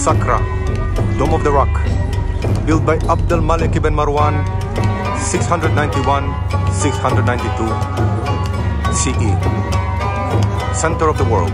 Al-Sakra, Dome of the Rock, built by Abd al-Malik ibn Marwan, 691-692 CE. Center of the world.